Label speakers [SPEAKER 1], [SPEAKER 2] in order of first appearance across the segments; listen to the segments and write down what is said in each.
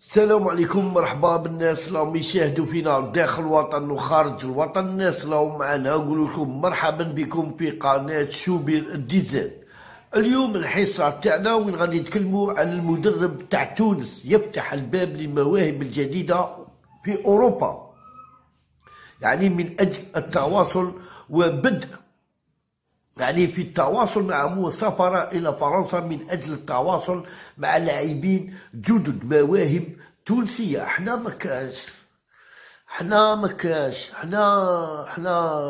[SPEAKER 1] السلام عليكم مرحبا بالناس اللي يشاهدوا فينا داخل الوطن وخارج الوطن. الناس اللي معنا نقول لكم مرحبا بكم في قناة شوبير الديزان. اليوم الحصة تاعنا وين غادي نتكلموا عن المدرب تاع تونس يفتح الباب للمواهب الجديدة في أوروبا. يعني من أجل التواصل وبدء يعني في التواصل مع سافر إلى فرنسا من أجل التواصل مع لاعبين جدد مواهب تونسية. إحنا مكاش إحنا مكاش إحنا إحنا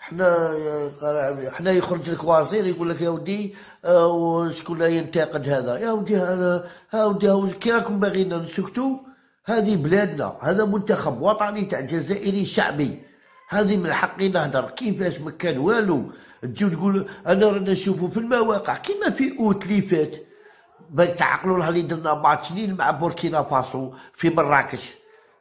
[SPEAKER 1] إحنا إحنا يخرج لك وزير يقول لك يا ودي آه، وشكون ينتقد هذا؟ يا ودي هذا ها ودي كي راكم باغيين نسكتوا هذه بلادنا. هذا منتخب وطني تاع جزائري شعبي. هذه من حقي نهضر كيفاش ما كان والو؟ تجيو تقول أنا رانا نشوفوا في المواقع. كيما في اوت اللي فات تعقلوا لها اللي درنا ماتشين مع بوركينا فاسو في مراكش.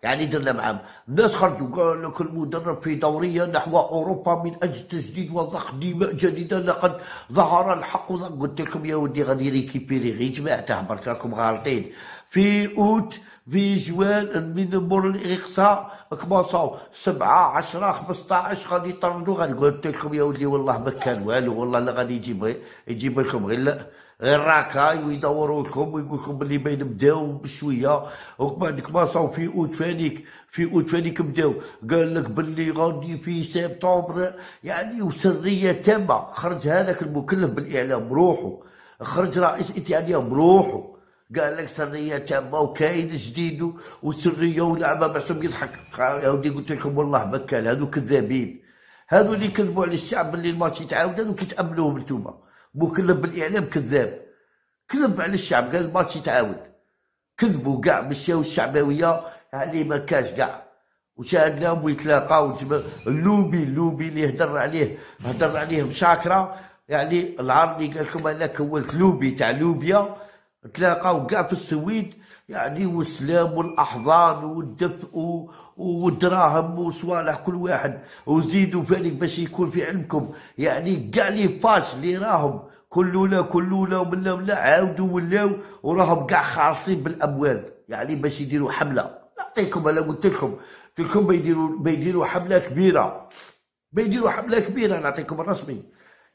[SPEAKER 1] يعني درنا معهم الناس خرجوا قال لك المدرب في دورية نحو أوروبا من أجل تجديد وضخ دماء جديدة. لقد ظهر الحق. قلت لكم يا ودي غادي récupérer. غير جماعته. برك راكم غالطين. في اوت في جوان من مور الإقصاء كي باصاو سبعة عشرة خمسطاش غادي يطردوا غادي قلت لكم يا ولدي والله ما كان والو والله لا غادي يجيب يجيب لكم غير غير racaille ويدوروا لكم ويقول لكم بلي بين بداو بشوية. ومن بعد كي باصاو في اوت فانيك في اوت فانيك بداو. قال لك بلي غادي في سبتمبر يعني وسرية تامة. خرج هذاك المكلف بالإعلام روحه. خرج رئيس اتحاديه بروحه قال لك سرية تامه وكاين جديد وسرية ولعبه محسوب يضحك. يا ودي قلت لكم والله بكال هذو كذابين. هذو اللي كذبوا على الشعب باللي الماتش يتعاود هذو كتامنوهم انتوما مكلف بالإعلام كذاب. كذب على الشعب قال الماتش يتعاود. كذبوا كاع مشاو الشعبوية يعني ما كاش كاع وشاهدناهم ويتلاقاو اللوبي اللوبي اللي هدر عليه هدر عليه مشاكرة. يعني العربي قال لكم أنا كولت لوبي تاع لوبيا. تلاقاو كاع في السويد يعني والسلام والأحضان والدفء والدراهم وصوالح كل واحد. وزيدوا فالك باش يكون في علمكم. يعني كاع لي باش اللي راهم. كلونا كلونا ومنا منا عاودوا ولاو وراهم كاع خالصين بالأموال. يعني باش يديروا حملة. نعطيكم أنا قلت لكم. قلت لكم بيديروا بيديروا حملة كبيرة. بيديروا حملة كبيرة نعطيكم الرسمي.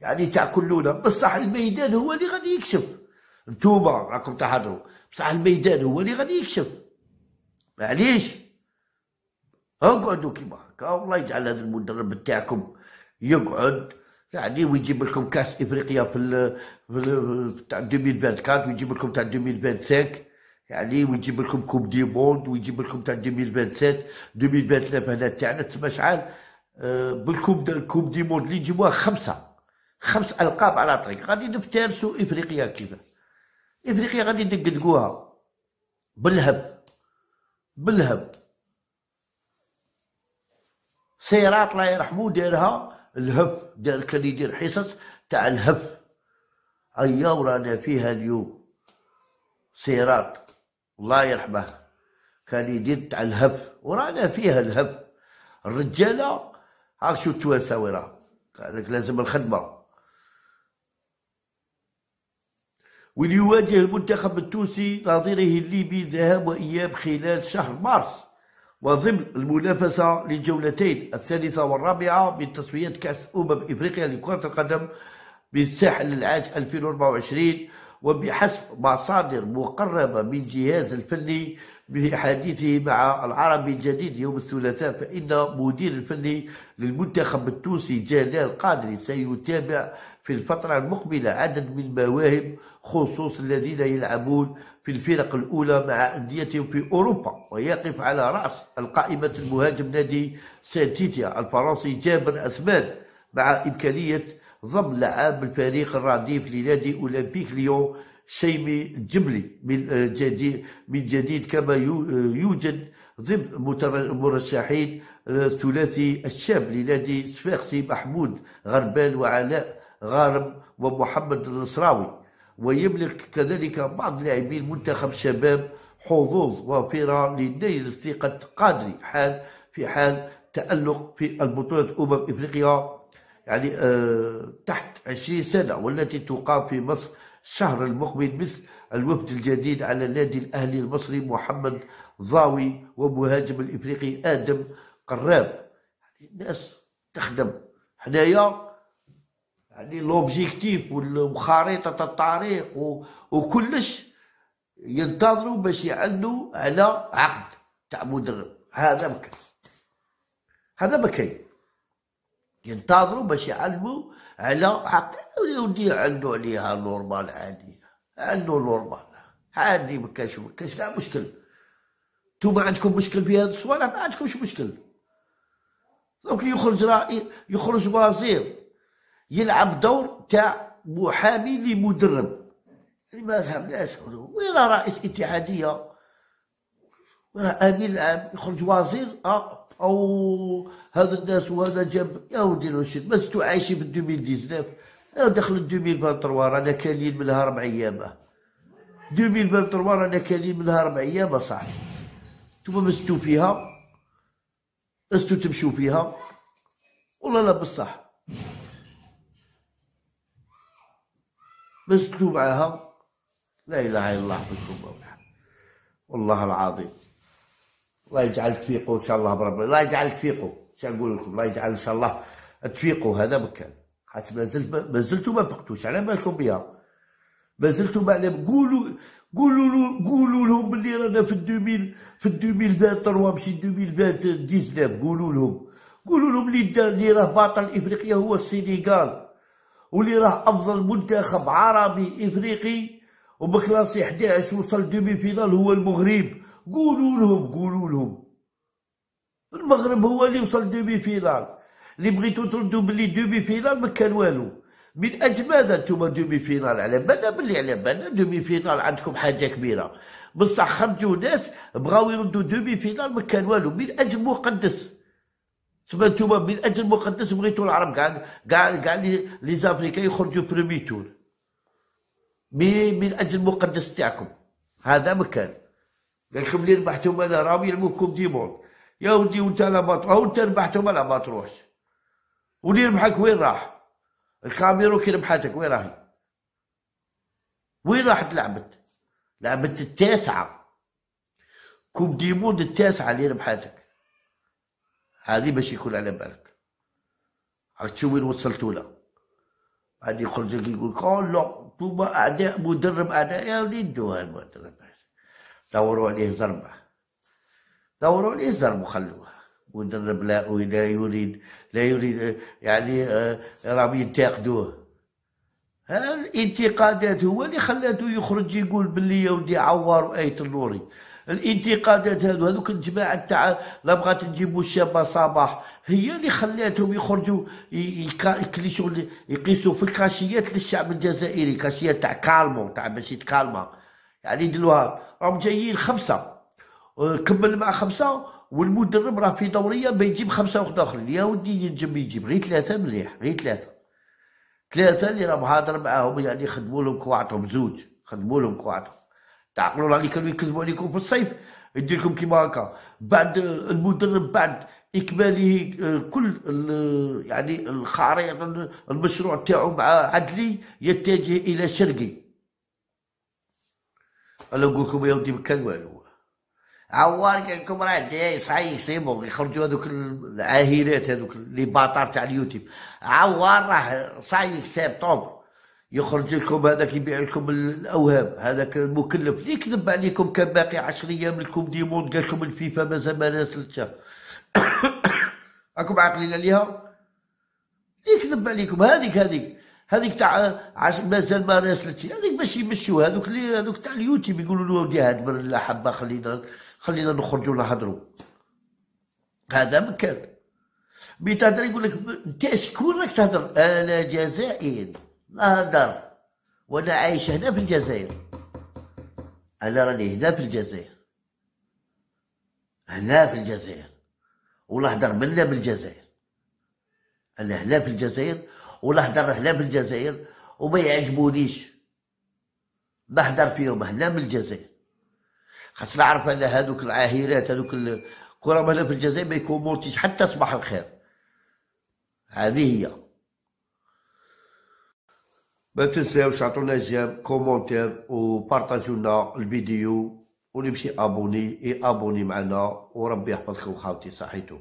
[SPEAKER 1] يعني تاع كلونا بصح الميدان هو اللي غادي يكشف. انتوما راكم تحضروا. بصح الميدان هو اللي غادي يكشف. معليش. اقعدوا كيما هكا والله يجعل هذا المدرب تاعكم يقعد. يعني ويجيب لكم كاس إفريقيا في ال تاع 2024 ويجيب لكم تاع 2025 يعني ويجيب لكم coupe du monde ويجيب لكم تاع 2027 2029 هنا تاعنا. تسمى شحال؟ آه، بال coupe coupe du monde اللي يجيبوها خمسة. خمس ألقاب على طريق. غادي نفترسوا إفريقيا كيفاش؟ إفريقيا غادي ندقدقوها بالهب. بالهب. سيارات الله يرحمو دارها الهف دار كان يدير حصص تاع الهف أيا ورانا فيها اليوم. سيارات الله يرحمه. كان يدير تاع الهف ورانا فيها الهف الرجالة هاك شو التوانسه قالك لازم الخدمة. وليواجه المنتخب التونسي نظيره الليبي ذهاب وإياب خلال شهر مارس وضمن المنافسة للجولتين الثالثة والرابعة من تصفيات كأس أمم إفريقيا لكرة القدم بالساحل العاج 2024 وبحسب مصادر مقربة من جهاز الفني بحديثه مع العربي الجديد يوم الثلاثاء فإن مدير الفني للمنتخب التونسي جلال قادري سيتابع في الفترة المقبلة عدد من المواهب خصوص الذين يلعبون في الفرق الأولى مع أنديتهم في أوروبا. ويقف على رأس القائمة المهاجم نادي سانتيتيا الفرنسي جابر أسمان مع إمكانية ضم لعاب الفريق الرديف لنادي أولمبيك ليون شيمي الجبلي من جديد من جديد كما يوجد ضمن المرشحين الثلاثي الشاب لنادي صفاقسي محمود غربان وعلاء غارم ومحمد النصراوي ويملك كذلك بعض لاعبين منتخب شباب حظوظ وافرة لنيل ثقة قادري حال في حال تألق في البطولة أمم إفريقيا يعني آه تحت 20 سنة والتي تقام في مصر الشهر المقبل مثل الوفد الجديد على النادي الأهلي المصري محمد ضاوي ومهاجم الإفريقي آدم قراب. يعني الناس تخدم. حنايا يعني l'objectif وخريطة الطريق وكلش ينتظروا باش يعلنوا على عقد تاع مدرب. هذا مكان هذا ما كاين. ينتظروا باش يعلموا على عقد ودي يعلنوا عليها normal عادي عنده normal عادي ما كاينش ما كاينش كاع مشكل. نتوما عندكم مشكل في هذا الصوالح ما عندكمش مشكل. donc يخرج رأي يخرج وزير يلعب دور تاع محامي لمدرب. يعني ما فهمناش. وين رئيس اتحادية؟ العام يخرج وزير آه أو هذا الناس وهذا جاب يا ودي الرشيد بس عايشين في 2019 دخل 2023 رانا كالين منها ربع أيام 2023 رانا كالين منها ربع أيام صاحبي نتوما مستو فيها؟ استو تمشوا فيها؟ والله لا بصح مستو معاها لا إله إلا الله بكم والله العظيم. الله يجعل تفيقوا إن شاء الله بربي الله يجعل تفيقوا شنو نقول لكم؟ الله يجعل إن شاء الله تفيقوا هذا مكان. خاطر مازلت ما زلتوا ما فقتوش على بالكم بها. ما زلتوا معلم قولوا قولوا قولوا لهم بلي رانا في الدوميل في الدوميل 2023 ماشي 2019 قولوا لهم. قولوا لهم اللي اللي راه بطل إفريقيا هو السنغال واللي راه أفضل منتخب عربي إفريقي. وب classé 11 وصل demi-finale هو المغرب. قولوا لهم قولوا لهم. المغرب هو اللي وصل demi-finale اللي بغيتو تردوا بلي demi-finale ما كان والو. من أجل ماذا نتوما demi-finale على بالنا بلي على بالنا demi-finale عندكم حاجة كبيرة. بصح خرجوا ناس بغاو يردوا demi-finale ما كان والو. من أجل مقدس. تما نتوما من أجل مقدس بغيتوا العرب كاع كاع كاع les Africains يخرجوا premier tour من أجل المقدس تاعكم. هذا مكان قال لكم اللي ربحتم أنا راهم يلعبوكم ديمون يا ودي وانت لا ما تروح وانت ربحتم لا ما تروحش واللي ربحك وين راح؟ الكاميرو كي ربحتك وين راهي؟ وين راحت لعبت؟ لعبت التاسعة. coupe du monde التاسعة اللي ربحتك هذه باش يكون على بالك. راك تشوف وين وصلتوا له؟ بعد يخرج يقول لك لا انتوما أعداء مدرب أعداء. يا وليدو المدرب. دوروا عليه ضربه دوروا عليه ضربه خلوه. مدرب لا لا يريد لا يريد يعني آه، راهم ينتقدوه. الانتقادات هو اللي خلاته يخرج يقول باللي ودي عوار اية النوري الانتقادات هذو هذوك الجماعة تاع لا بغات نجيبوا الشابه صباح هي اللي خلاتهم يخرجوا يكليشوا يقيسوا في الكاشيات للشعب الجزائري كاشيات تاع كالمو تاع باش يتكالما يعني يدلوها راهم جايين خمسة. كمل مع خمسة والمدرب راه في دورية بيجيب خمسة واحد آخرين. يا ودي ينجم يجيب غير ثلاثة مليح غير ثلاثة. ثلاثة اللي راه هاضر معاهم يعني خدموا لهم كواعطهم زوج خدموا لهم كواعطهم تعقلوا اللي كانوا يكذبوا عليكم في الصيف يدير لكم كيما هكا. بعد المدرب بعد إكماله كل يعني الخريطه المشروع تاعو مع عدلي يتجه إلى شرقي. نقول لكم يا ودي ما كان والو عوار قال لكم راه جاي صحيح سيبو يخرجوا هذوك العاهرات هذوك لي باطار تاع اليوتيوب. عوار راه صحيح سبتمبر يخرج لكم هذاك يبيع لكم الأوهام. هذاك المكلف اللي يكذب عليكم كان باقي 10 أيام لكم ديمون قال لكم الفيفا مازال ما نازلتش راكم عاقلين عليها يكذب عليكم. هذيك هذيك. هذيك تاع مازال ما راسلتش. هذيك باش يمشيو هذوك اللي هذوك تاع اليوتيوب يقولوا له ودي هاد لا حبة خلينا خلينا نخرجوا نهضروا. هذا مكان. مي تهدر يقول لك انت شكون راك تهدر أنا جزائري. نهدر وأنا عايش هنا في الجزائر. أنا راني هنا في الجزائر. هنا في الجزائر. ولا هدر منا بالجزائر. أنا هنا في الجزائر هدر هنا الجزائر وما يعجبونيش. نهدر فيهم هنا من الجزائر خاص نعرف أن هذوك العاهرات هذوك الكرة هنا في الجزائر ما يكومونتيش حتى صباح الخير. هذه هي. ما تنساوش عطونا j'aime commentaire وبارطاجوا لنا الفيديو ونمشي أبوني اي أبوني معنا وربي يحفظكم خاوتي صحيتو.